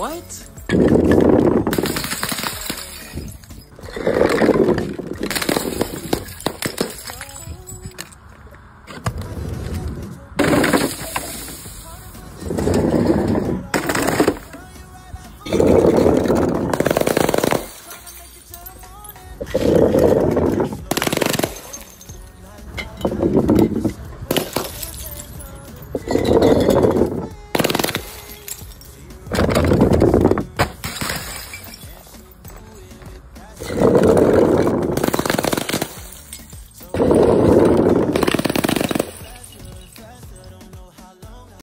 What? you